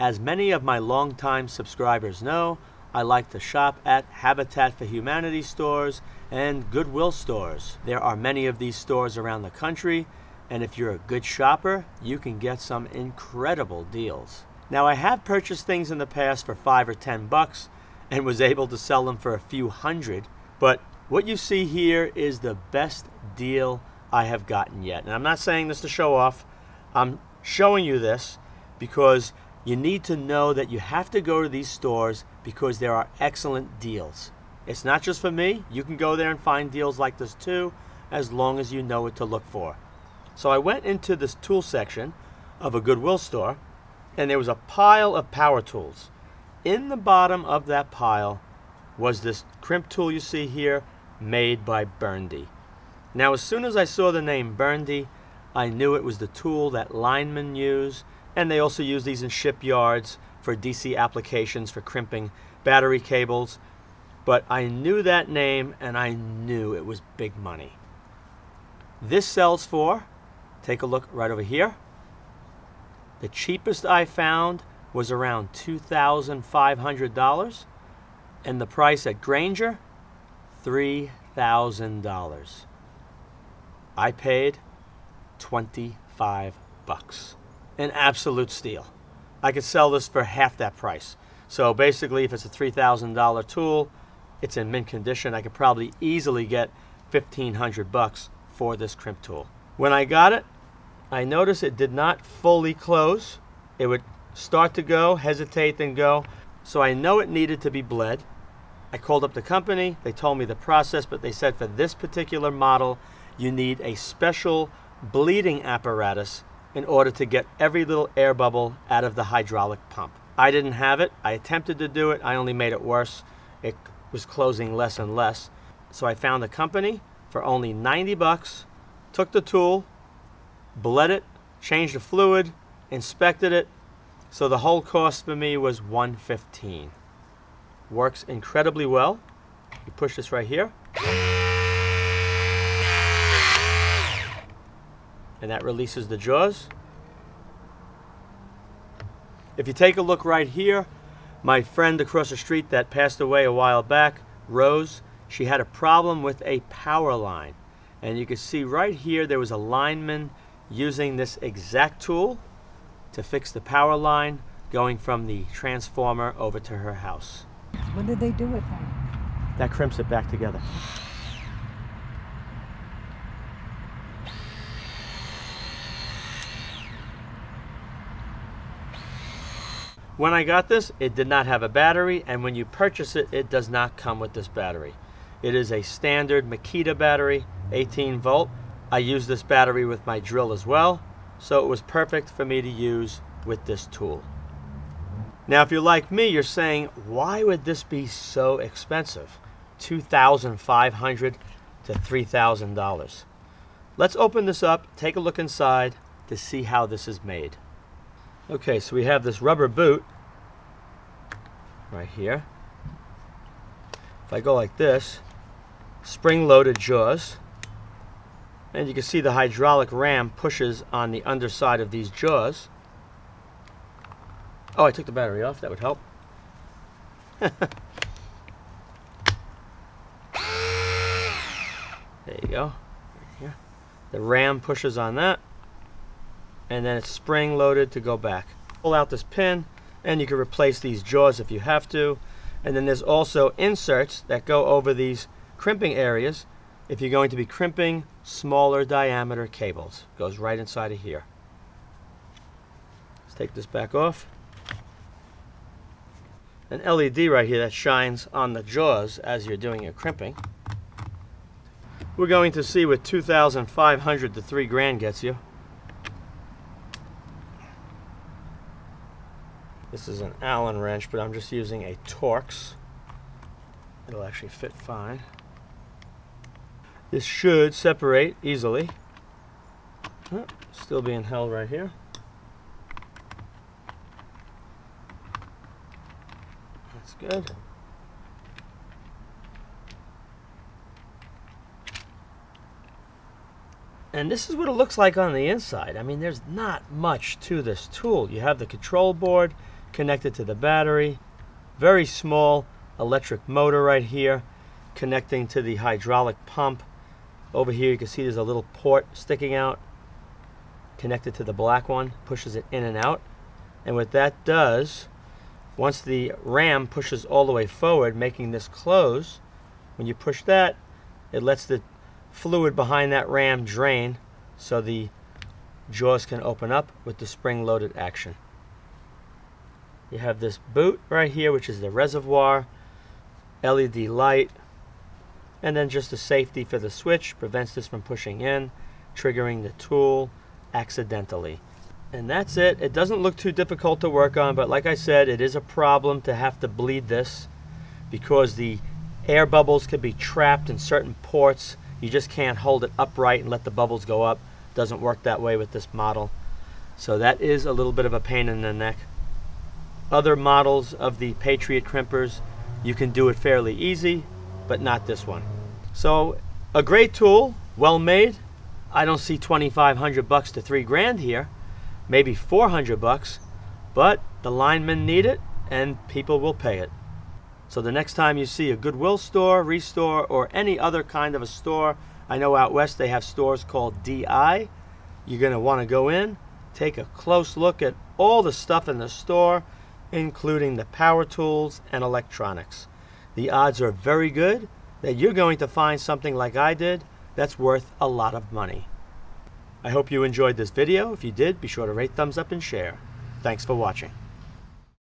As many of my longtime subscribers know, I like to shop at Habitat for Humanity stores and Goodwill stores. There are many of these stores around the country, and if you're a good shopper, you can get some incredible deals. Now, I have purchased things in the past for five or ten bucks and was able to sell them for a few hundred, but what you see here is the best deal I have gotten yet. And I'm not saying this to show off, I'm showing you this because you need to know that you have to go to these stores because there are excellent deals. It's not just for me, you can go there and find deals like this too, as long as you know what to look for. So I went into this tool section of a Goodwill store, and there was a pile of power tools. In the bottom of that pile was this crimp tool you see here, made by Burndy. Now, as soon as I saw the name Burndy, I knew it was the tool that linemen use, and they also use these in shipyards for DC applications for crimping battery cables. But I knew that name, and I knew it was big money. This sells for Take a look right over here. The cheapest I found was around $2,500 and the price at Grainger, $3,000. I paid 25 bucks. An absolute steal. I could sell this for half that price. So basically, if it's a $3,000 tool, it's in mint condition. I could probably easily get 1500 bucks for this crimp tool. When I got it, I noticed it did not fully close. It would start to go, hesitate, then go. So I know it needed to be bled. I called up the company. They told me the process, but they said for this particular model, you need a special bleeding apparatus in order to get every little air bubble out of the hydraulic pump. I didn't have it. I attempted to do it. I only made it worse. It was closing less and less. So I found a company for only 90 bucks took the tool, bled it, changed the fluid, inspected it. So the whole cost for me was 115. Works incredibly well. You push this right here. And that releases the jaws. If you take a look right here, my friend across the street that passed away a while back, Rose, she had a problem with a power line. And you can see right here there was a lineman using this exact tool to fix the power line going from the transformer over to her house. What did they do with that? That crimps it back together. When I got this, it did not have a battery, and when you purchase it, it does not come with this battery. It is a standard Makita battery, 18 volt. I use this battery with my drill as well, so it was perfect for me to use with this tool. Now, if you're like me, you're saying, why would this be so expensive? 2,500 to $3,000. Let's open this up, take a look inside to see how this is made. Okay, so we have this rubber boot right here. If I go like this, spring-loaded jaws. And you can see the hydraulic ram pushes on the underside of these jaws. Oh, I took the battery off. That would help. there you go. The ram pushes on that. And then it's spring loaded to go back. Pull out this pin and you can replace these jaws if you have to. And then there's also inserts that go over these crimping areas if you're going to be crimping smaller diameter cables. Goes right inside of here. Let's take this back off. An LED right here that shines on the jaws as you're doing your crimping. We're going to see what 2,500 to 3 grand gets you. This is an Allen wrench, but I'm just using a Torx. It'll actually fit fine. This should separate easily. Oh, still being held right here. That's good. And this is what it looks like on the inside. I mean, there's not much to this tool. You have the control board, connected to the battery. Very small electric motor right here connecting to the hydraulic pump. Over here you can see there's a little port sticking out connected to the black one, pushes it in and out. And what that does, once the ram pushes all the way forward, making this close, when you push that, it lets the fluid behind that ram drain so the jaws can open up with the spring-loaded action. You have this boot right here, which is the reservoir, LED light, and then just a safety for the switch, prevents this from pushing in, triggering the tool accidentally. And that's it. It doesn't look too difficult to work on, but like I said, it is a problem to have to bleed this because the air bubbles could be trapped in certain ports. You just can't hold it upright and let the bubbles go up. Doesn't work that way with this model. So that is a little bit of a pain in the neck. Other models of the Patriot crimpers, you can do it fairly easy, but not this one. So a great tool, well made. I don't see 2,500 bucks to three grand here, maybe 400 bucks, but the linemen need it and people will pay it. So the next time you see a Goodwill store, Restore, or any other kind of a store, I know out west they have stores called DI. You're going to want to go in, take a close look at all the stuff in the store, including the power tools and electronics. The odds are very good that you're going to find something like I did that's worth a lot of money. I hope you enjoyed this video. If you did, be sure to rate, thumbs up, and share. Thanks for watching.